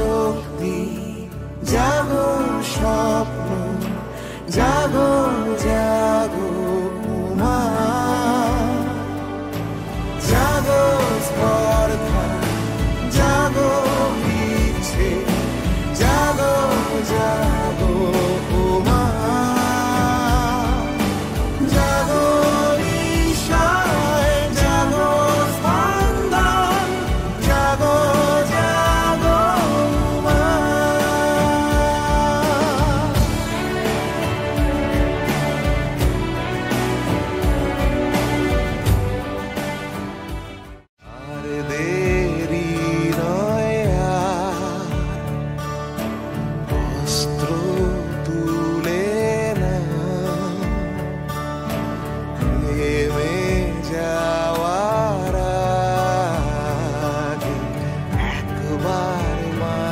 choke me.